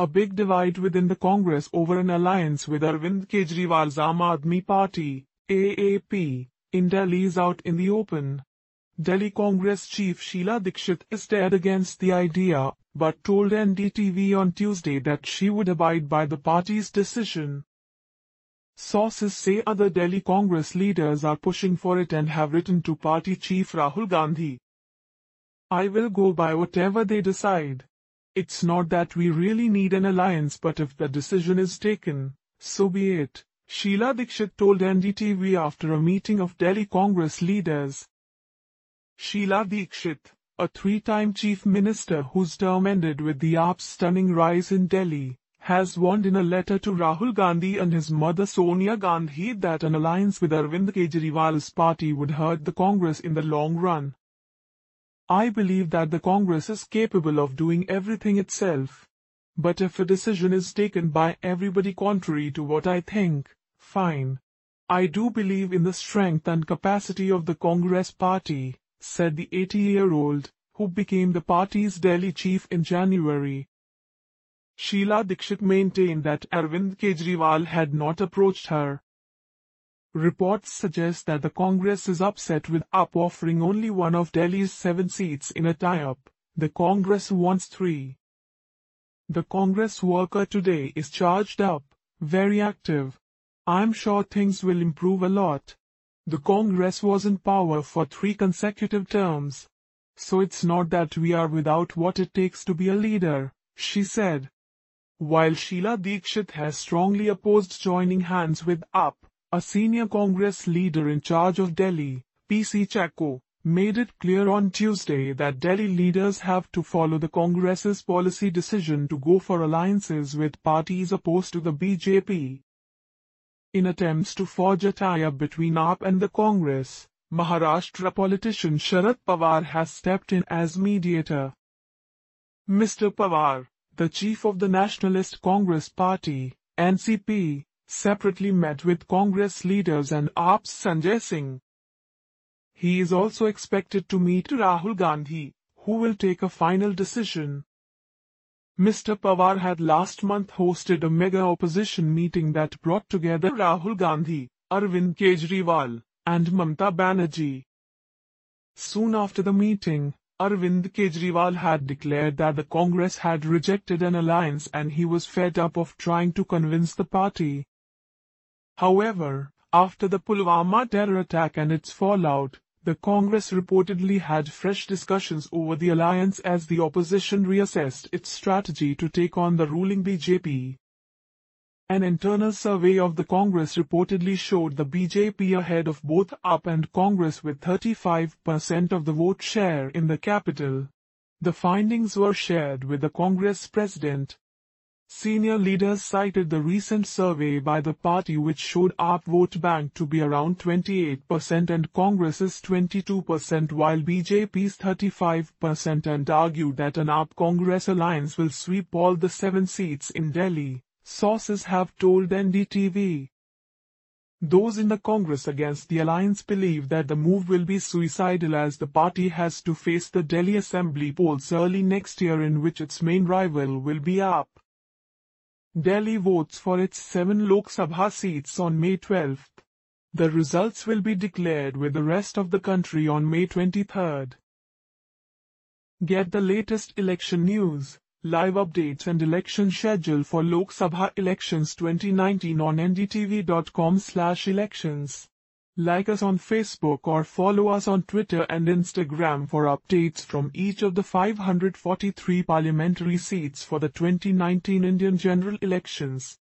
A big divide within the Congress over an alliance with Arvind Kejriwal's Aam Aadmi Party, AAP, in Delhi is out in the open. Delhi Congress chief Sheila Dikshit is dead against the idea, but told NDTV on Tuesday that she would abide by the party's decision. Sources say other Delhi Congress leaders are pushing for it and have written to party chief Rahul Gandhi. I will go by whatever they decide. It's not that we really need an alliance but if the decision is taken, so be it, Sheila Dikshit told NDTV after a meeting of Delhi Congress leaders. Sheila Dikshit, a three-time chief minister whose term ended with the AAP's stunning rise in Delhi, has warned in a letter to Rahul Gandhi and his mother Sonia Gandhi that an alliance with Arvind Kejriwal's party would hurt the Congress in the long run. I believe that the Congress is capable of doing everything itself. But if a decision is taken by everybody contrary to what I think, fine. I do believe in the strength and capacity of the Congress party, said the 80-year-old, who became the party's Delhi chief in January. Sheila Dikshit maintained that Arvind Kejriwal had not approached her. Reports suggest that the Congress is upset with AAP offering only one of Delhi's seven seats in a tie-up. The Congress wants three. The Congress worker today is charged up, very active. I'm sure things will improve a lot. The Congress was in power for three consecutive terms. So it's not that we are without what it takes to be a leader, she said. While Sheila Dikshit has strongly opposed joining hands with AAP, a senior Congress leader in charge of Delhi, PC Chacko, made it clear on Tuesday that Delhi leaders have to follow the Congress's policy decision to go for alliances with parties opposed to the BJP. In attempts to forge a tie-up between AAP and the Congress, Maharashtra politician Sharad Pawar has stepped in as mediator. Mr. Pawar, the chief of the Nationalist Congress Party, NCP, separately met with Congress leaders and AAP's Sanjay Singh. He is also expected to meet Rahul Gandhi, who will take a final decision. Mr. Pawar had last month hosted a mega opposition meeting that brought together Rahul Gandhi, Arvind Kejriwal, and Mamta Banerjee. Soon after the meeting, Arvind Kejriwal had declared that the Congress had rejected an alliance and he was fed up of trying to convince the party. However, after the Pulwama terror attack and its fallout, the Congress reportedly had fresh discussions over the alliance as the opposition reassessed its strategy to take on the ruling BJP. An internal survey of the Congress reportedly showed the BJP ahead of both AAP and Congress with 35% of the vote share in the capital. The findings were shared with the Congress president, Senior leaders cited the recent survey by the party which showed AAP vote bank to be around 28% and Congress's 22% while BJP's 35% and argued that an AAP Congress alliance will sweep all the seven seats in Delhi, sources have told NDTV. Those in the Congress against the alliance believe that the move will be suicidal as the party has to face the Delhi Assembly polls early next year in which its main rival will be AAP. Delhi votes for its seven Lok Sabha seats on May 12. The results will be declared with the rest of the country on May 23. Get the latest election news, live updates and election schedule for Lok Sabha elections 2019 on ndtv.com/elections. Like us on Facebook or follow us on Twitter and Instagram for updates from each of the 543 parliamentary seats for the 2019 Indian general elections.